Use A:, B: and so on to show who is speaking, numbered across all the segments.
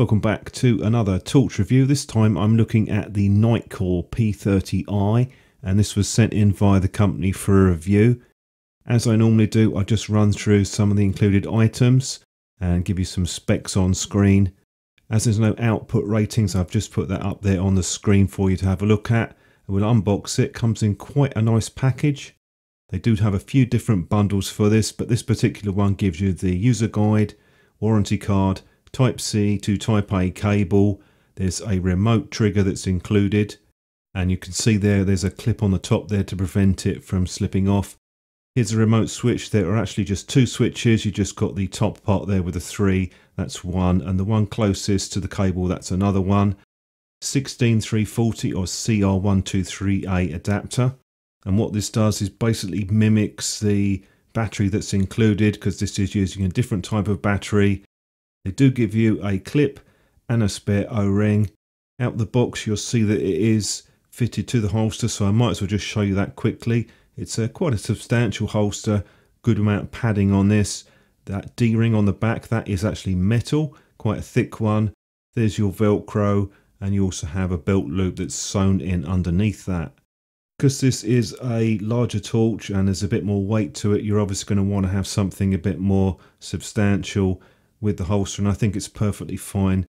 A: Welcome back to another torch review. This time I'm looking at the Nitecore P30i and this was sent in via the company for a review. As I normally do, I just run through some of the included items and give you some specs on screen. As there's no output ratings, I've just put that up there on the screen for you to have a look at. We'll unbox it. Comes in quite a nice package. They do have a few different bundles for this, but this particular one gives you the user guide, warranty card, Type C to Type A cable. There's a remote trigger that's included. And you can see there, there's a clip on the top there to prevent it from slipping off. Here's a remote switch. There are actually just two switches. You just got the top part there with the three. That's one. And the one closest to the cable, that's another one. 16340 or CR123A adapter. And what this does is basically mimics the battery that's included because this is using a different type of battery they do give you a clip and a spare O-ring. Out the box you'll see that it is fitted to the holster so I might as well just show you that quickly. It's a, quite a substantial holster, good amount of padding on this. That D-ring on the back, that is actually metal, quite a thick one. There's your Velcro and you also have a belt loop that's sewn in underneath that. Because this is a larger torch and there's a bit more weight to it, you're obviously going to want to have something a bit more substantial with the holster and I think it's perfectly fine.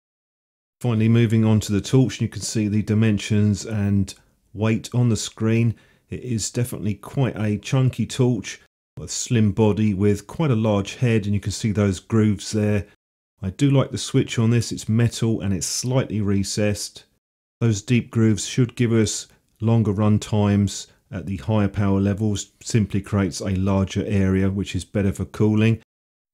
A: Finally moving on to the torch you can see the dimensions and weight on the screen. It is definitely quite a chunky torch, a slim body with quite a large head and you can see those grooves there. I do like the switch on this, it's metal and it's slightly recessed. Those deep grooves should give us longer run times at the higher power levels, simply creates a larger area which is better for cooling.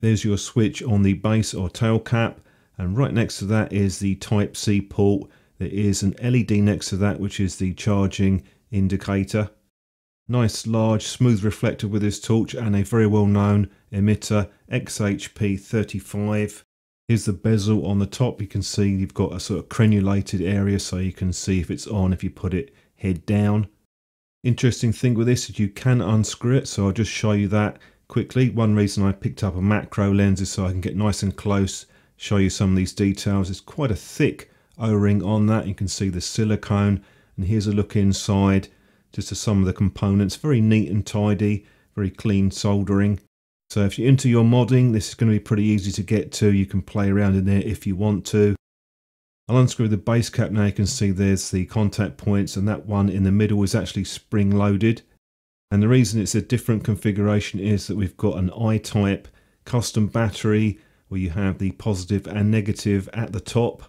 A: There's your switch on the base or tail cap and right next to that is the type C port. There is an LED next to that which is the charging indicator. Nice large smooth reflector with this torch and a very well known emitter XHP35. Here's the bezel on the top. You can see you've got a sort of crenulated area so you can see if it's on if you put it head down. Interesting thing with this is you can unscrew it so I'll just show you that quickly. One reason I picked up a macro lens is so I can get nice and close, show you some of these details. It's quite a thick O-ring on that. You can see the silicone and here's a look inside just to some of the components. Very neat and tidy, very clean soldering. So if you're into your modding, this is going to be pretty easy to get to. You can play around in there if you want to. I'll unscrew the base cap now. You can see there's the contact points and that one in the middle is actually spring loaded. And the reason it's a different configuration is that we've got an I-type custom battery where you have the positive and negative at the top.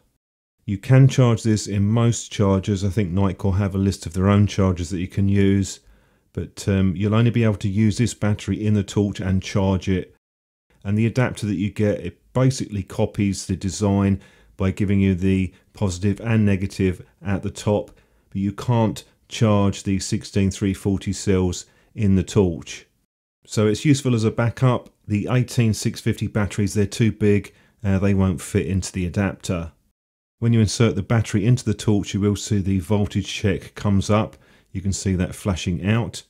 A: You can charge this in most chargers. I think Nitecore have a list of their own chargers that you can use. But um, you'll only be able to use this battery in the torch and charge it. And the adapter that you get, it basically copies the design by giving you the positive and negative at the top. But you can't charge the 16340 cells in the torch. So it's useful as a backup. The 18650 batteries, they're too big, uh, they won't fit into the adapter. When you insert the battery into the torch, you will see the voltage check comes up. You can see that flashing out.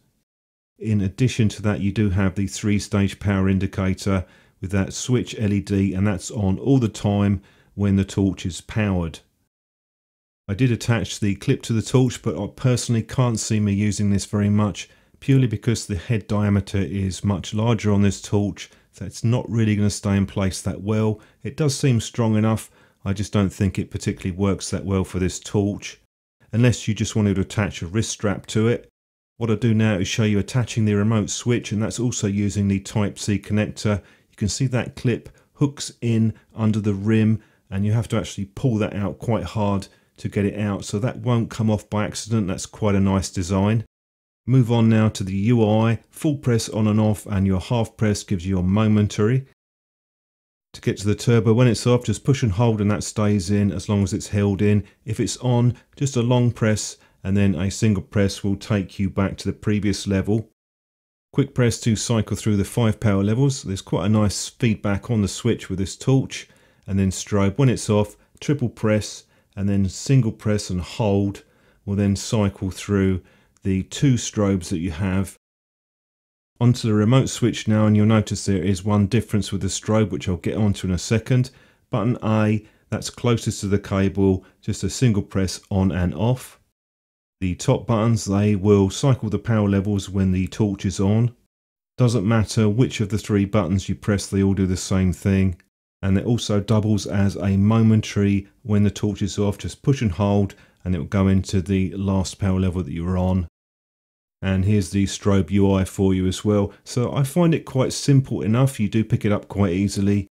A: In addition to that, you do have the three stage power indicator with that switch LED and that's on all the time when the torch is powered. I did attach the clip to the torch, but I personally can't see me using this very much purely because the head diameter is much larger on this torch, so it's not really going to stay in place that well. It does seem strong enough, I just don't think it particularly works that well for this torch, unless you just wanted to attach a wrist strap to it. What I'll do now is show you attaching the remote switch, and that's also using the Type-C connector. You can see that clip hooks in under the rim, and you have to actually pull that out quite hard to get it out. So that won't come off by accident. That's quite a nice design. Move on now to the UI full press on and off and your half press gives you your momentary. To get to the turbo when it's off just push and hold and that stays in as long as it's held in. If it's on just a long press and then a single press will take you back to the previous level. Quick press to cycle through the five power levels. There's quite a nice feedback on the switch with this torch. And then strobe when it's off triple press and then single press and hold will then cycle through the two strobes that you have onto the remote switch now and you'll notice there is one difference with the strobe which I'll get onto in a second. Button A, that's closest to the cable, just a single press on and off. The top buttons, they will cycle the power levels when the torch is on. Doesn't matter which of the three buttons you press, they all do the same thing. And it also doubles as a momentary when the torch is off, just push and hold and it will go into the last power level that you were on. And here's the strobe UI for you as well. So I find it quite simple enough. You do pick it up quite easily.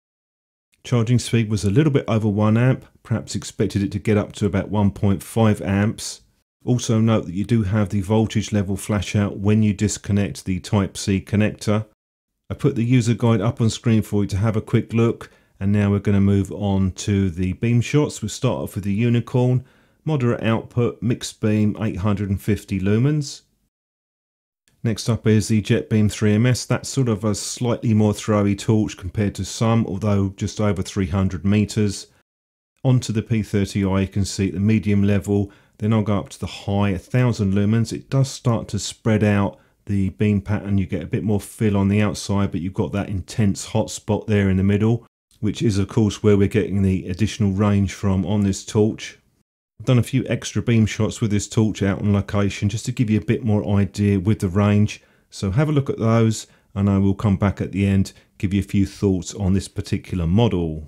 A: Charging speed was a little bit over 1 amp, perhaps expected it to get up to about 1.5 amps. Also note that you do have the voltage level flash out when you disconnect the Type-C connector. I put the user guide up on screen for you to have a quick look and now we're going to move on to the beam shots. We'll start off with the Unicorn, moderate output, mixed beam, 850 lumens. Next up is the JetBeam 3MS. That's sort of a slightly more throwy torch compared to some, although just over 300 meters. Onto the P30i, you can see the medium level, then I'll go up to the high, 1000 lumens. It does start to spread out the beam pattern. You get a bit more fill on the outside, but you've got that intense hot spot there in the middle, which is of course where we're getting the additional range from on this torch. I've done a few extra beam shots with this torch out on location just to give you a bit more idea with the range. So have a look at those and I will come back at the end, give you a few thoughts on this particular model.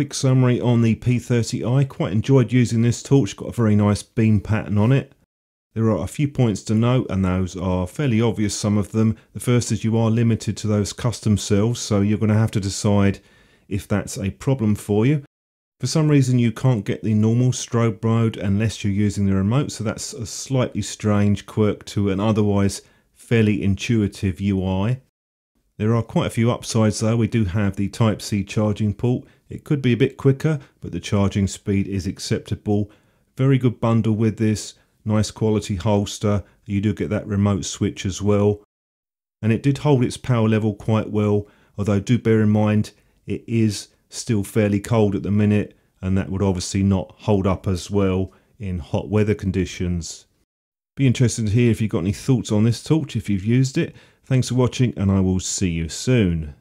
A: Quick summary on the P30i. Quite enjoyed using this torch, got a very nice beam pattern on it. There are a few points to note and those are fairly obvious some of them. The first is you are limited to those custom cells so you're going to have to decide if that's a problem for you. For some reason you can't get the normal strobe mode unless you're using the remote so that's a slightly strange quirk to an otherwise fairly intuitive UI. There are quite a few upsides though. We do have the Type-C charging port. It could be a bit quicker, but the charging speed is acceptable. Very good bundle with this. Nice quality holster. You do get that remote switch as well. And it did hold its power level quite well, although do bear in mind it is still fairly cold at the minute and that would obviously not hold up as well in hot weather conditions. Be interested to hear if you've got any thoughts on this torch, if you've used it. Thanks for watching and I will see you soon.